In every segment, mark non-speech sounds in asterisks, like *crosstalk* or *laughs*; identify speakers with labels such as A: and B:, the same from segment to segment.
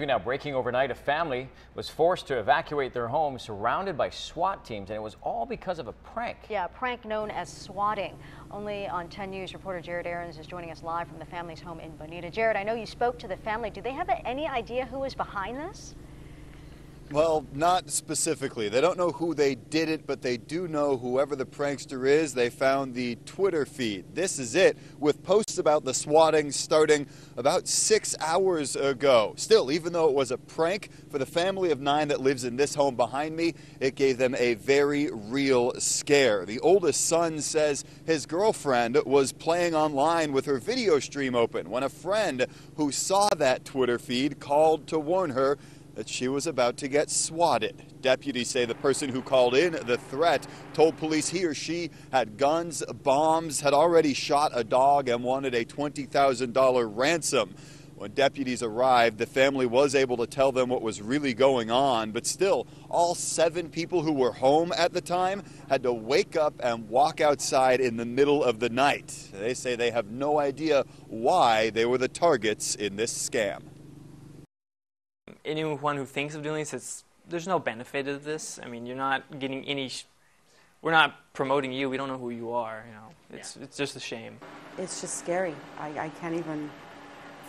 A: Now breaking overnight, a family was forced to evacuate their home surrounded by SWAT teams, and it was all because of a prank.
B: Yeah, a prank known as swatting. Only on 10 News, reporter Jared Aarons is joining us live from the family's home in Bonita. Jared, I know you spoke to the family. Do they have any idea who is behind this?
C: Well, not specifically. They don't know who they did it, but they do know whoever the prankster is. They found the Twitter feed. This is it, with posts about the swatting starting about six hours ago. Still, even though it was a prank for the family of nine that lives in this home behind me, it gave them a very real scare. The oldest son says his girlfriend was playing online with her video stream open when a friend who saw that Twitter feed called to warn her that she was about to get swatted. Deputies say the person who called in the threat told police he or she had guns, bombs, had already shot a dog, and wanted a $20,000 ransom. When deputies arrived, the family was able to tell them what was really going on, but still, all seven people who were home at the time had to wake up and walk outside in the middle of the night. They say they have no idea why they were the targets in this scam
D: anyone who thinks of doing this, it's, there's no benefit of this. I mean, you're not getting any. we're not promoting you. We don't know who you are. You know, it's yeah. it's just a shame.
E: It's just scary. I, I can't even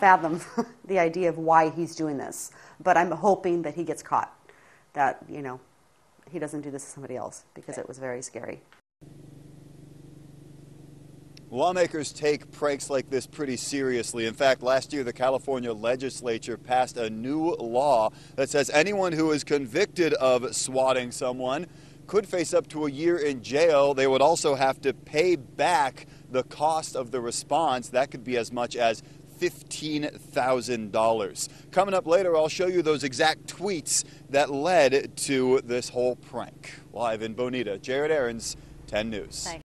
E: fathom *laughs* the idea of why he's doing this. But I'm hoping that he gets caught. That you know, he doesn't do this to somebody else because it was very scary.
C: Lawmakers take pranks like this pretty seriously. In fact, last year the California legislature passed a new law that says anyone who is convicted of swatting someone could face up to a year in jail. They would also have to pay back the cost of the response. That could be as much as $15,000. Coming up later, I'll show you those exact tweets that led to this whole prank. Live in Bonita, Jared Aarons, 10 News.
B: Thanks.